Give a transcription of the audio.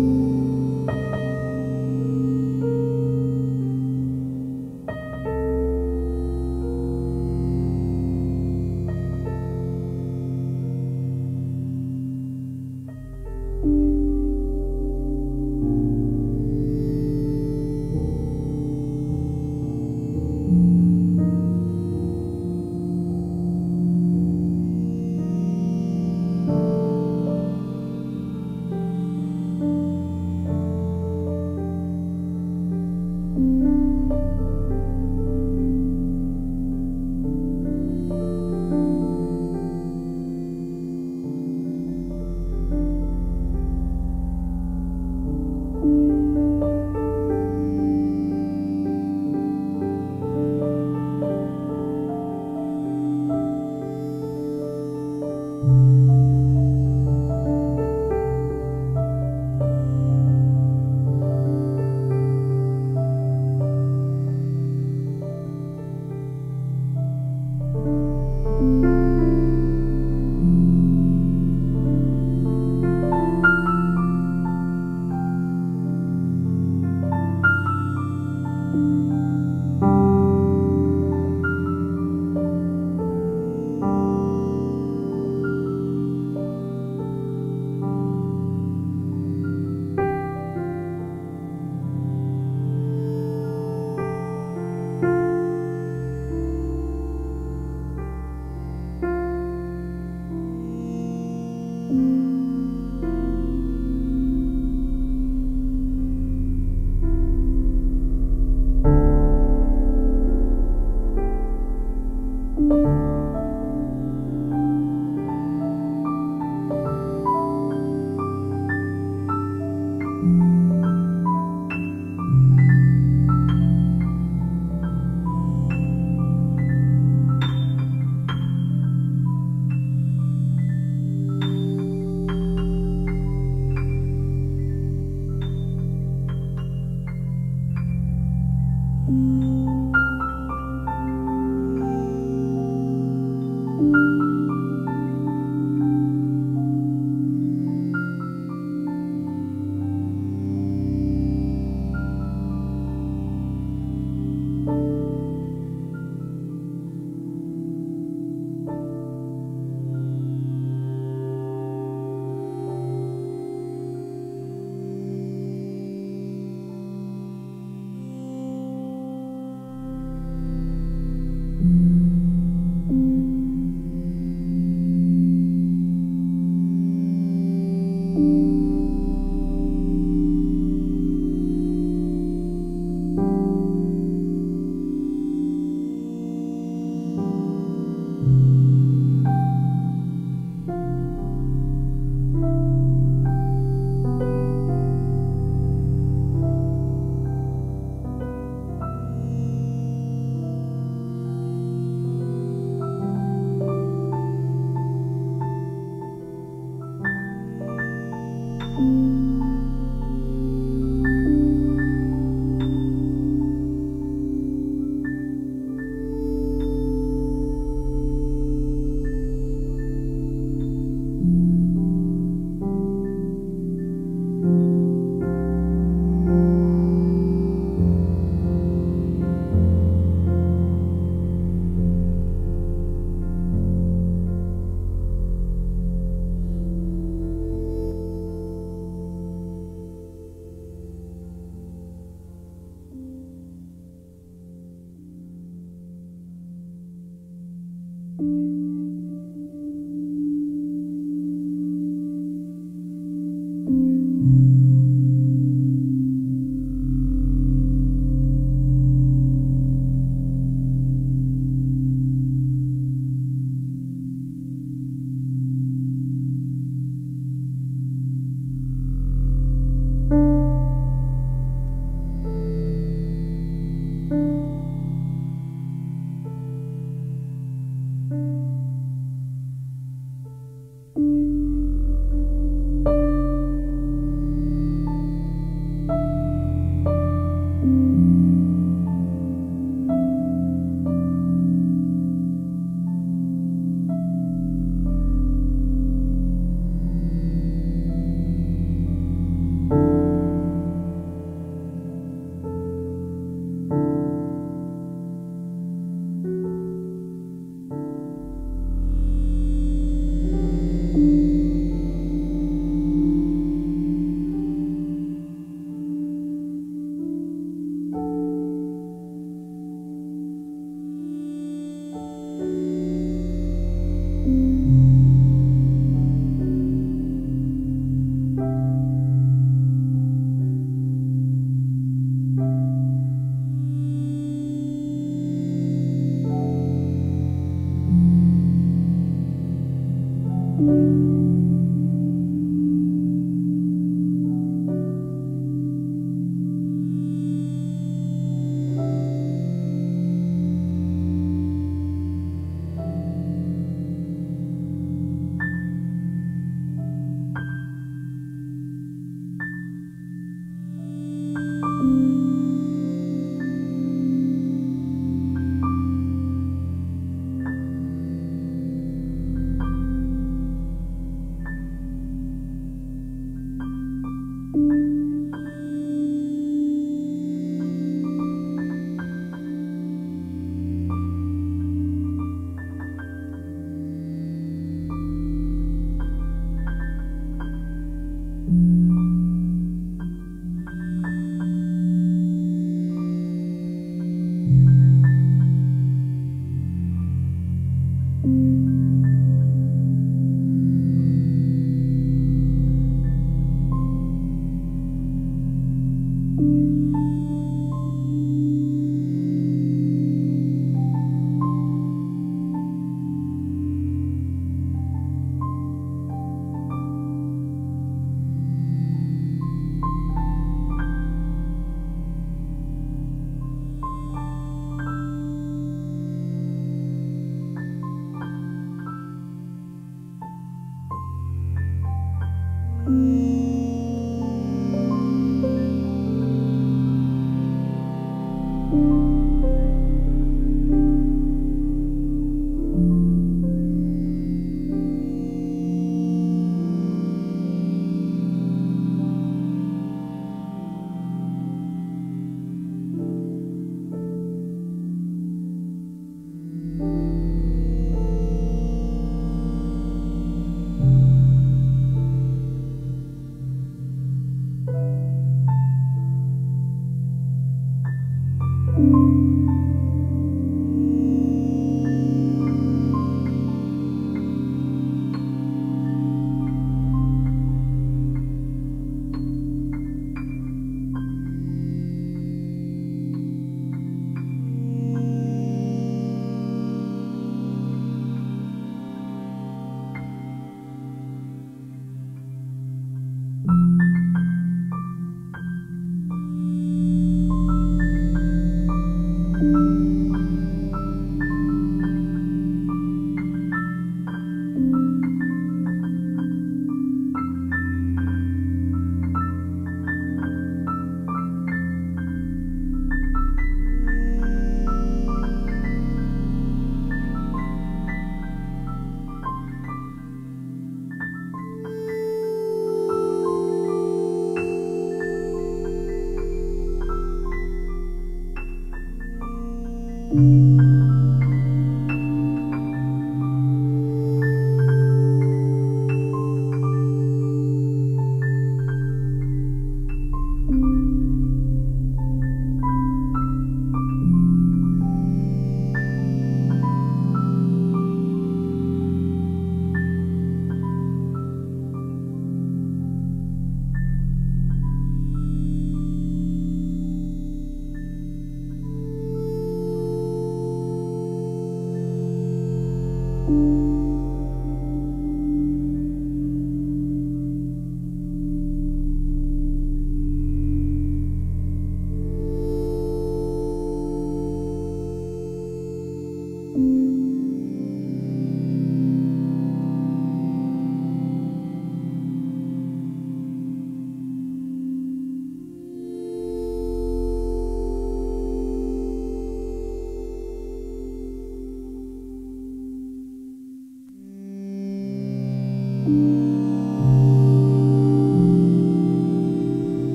you.